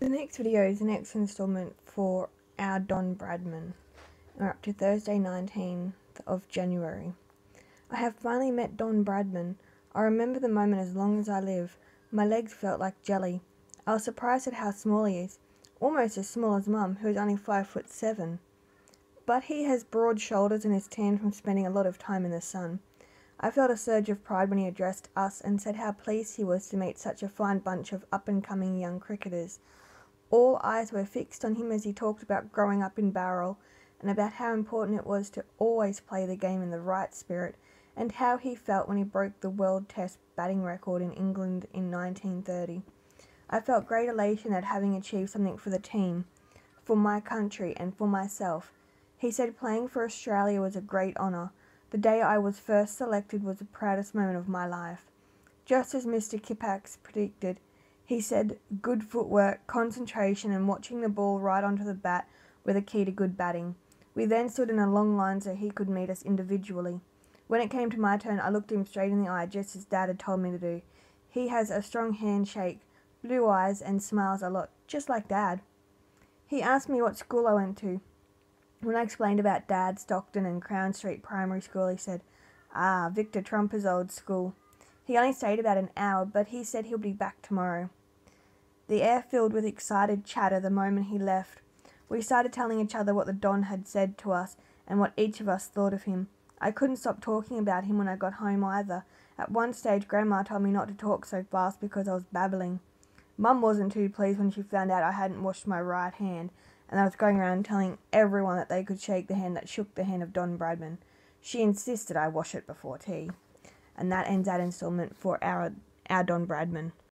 The next video is the next instalment for our Don Bradman. We're up to Thursday 19th of January. I have finally met Don Bradman. I remember the moment as long as I live. My legs felt like jelly. I was surprised at how small he is, almost as small as Mum, who is only five foot seven. But he has broad shoulders and is tan from spending a lot of time in the sun. I felt a surge of pride when he addressed us and said how pleased he was to meet such a fine bunch of up and coming young cricketers. All eyes were fixed on him as he talked about growing up in Bowral and about how important it was to always play the game in the right spirit and how he felt when he broke the World Test batting record in England in 1930. I felt great elation at having achieved something for the team, for my country, and for myself. He said playing for Australia was a great honour. The day I was first selected was the proudest moment of my life. Just as Mr. Kippax predicted, he said good footwork, concentration, and watching the ball right onto the bat were the key to good batting. We then stood in a long line so he could meet us individually. When it came to my turn, I looked him straight in the eye just as Dad had told me to do. He has a strong handshake, blue eyes, and smiles a lot, just like Dad. He asked me what school I went to. When I explained about Dad, Stockton, and Crown Street Primary School, he said, Ah, Victor Trumper's old school. He only stayed about an hour, but he said he'll be back tomorrow. The air filled with excited chatter the moment he left. We started telling each other what the Don had said to us and what each of us thought of him. I couldn't stop talking about him when I got home either. At one stage, Grandma told me not to talk so fast because I was babbling. Mum wasn't too pleased when she found out I hadn't washed my right hand, and I was going around telling everyone that they could shake the hand that shook the hand of Don Bradman. She insisted I wash it before tea. And that ends that instalment for our, our Don Bradman.